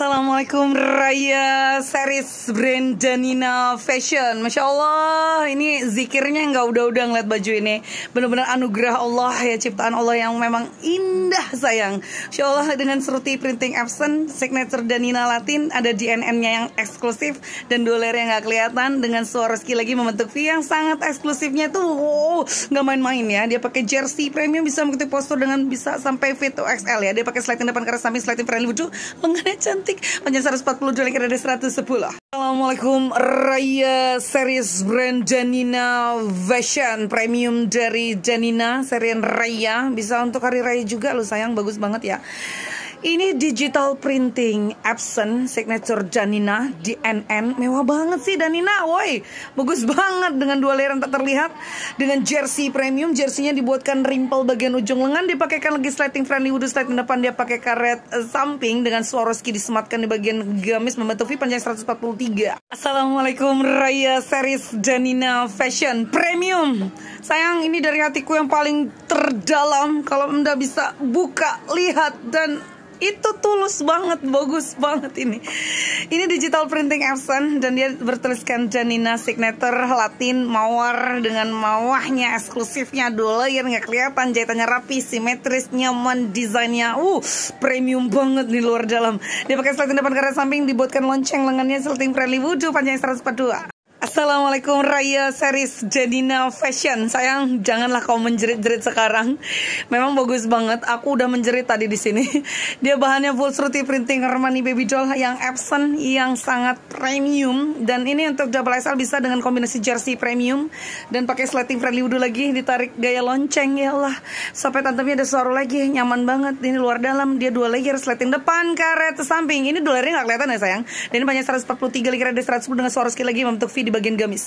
Assalamualaikum Raya series brand Janina Fashion. Masya Allah ini zikirnya nggak udah-udah ngeliat baju ini. Bener-bener anugerah Allah ya ciptaan Allah yang memang indah sayang. Masya Allah dengan seruti printing Epson Signature Danina Latin ada DNN-nya yang eksklusif Dan dolar yang nggak kelihatan Dengan Swarovski lagi membentuk V yang sangat eksklusifnya tuh. Wow, nggak main-main ya. Dia pakai jersey premium bisa mengikuti postur dengan bisa sampai V to XL ya. Dia pakai sliding depan karena samping sliding friendly wujud lengannya cantik panjang 140 jual kira ada 110 Assalamualaikum Raya series brand Janina Fashion premium dari Janina serian Raya. Bisa untuk hari raya juga lo sayang bagus banget ya ini digital printing Epson signature Janina DNN mewah banget sih Danina, woi. Bagus banget dengan dua layar tak terlihat. Dengan jersey premium jerseynya dibuatkan rimpel bagian ujung lengan dipakaikan lagi sliding friendly wudhu sliding depan dia pakai karet uh, samping dengan Swarovski disematkan di bagian gamis membentuk V panjang 143 Assalamualaikum Raya series Janina Fashion premium sayang ini dari hatiku yang paling terdalam. Kalau anda bisa buka lihat dan itu tulus banget bagus banget ini. Ini digital printing Epson dan dia bertuliskan Janina signature Latin mawar dengan mawahnya eksklusifnya dua layer nggak kelihatan jahitannya rapi simetris nyaman desainnya uh premium banget nih luar dalam. Dia pakai sliding depan karet samping dibuatkan lonceng lengannya sliding friendly wudhu panjang 142 Assalamualaikum Raya series Janina Fashion. Sayang, janganlah kau menjerit-jerit sekarang. Memang bagus banget. Aku udah menjerit tadi di sini. Dia bahannya full sruti printing Armani Baby Doll yang Epson yang sangat premium dan ini untuk double XL bisa dengan kombinasi jersey premium dan pakai sliding friendly wudhu lagi ditarik gaya lonceng ya Allah. Sampai tantemnya ada suara lagi nyaman banget. Ini luar dalam dia dua layer sliding depan karet samping. Ini dua layernya nggak kelihatan ya sayang. Dan ini banyak 143 lagi ada 110 dengan suara lagi membentuk video di bagian gamis.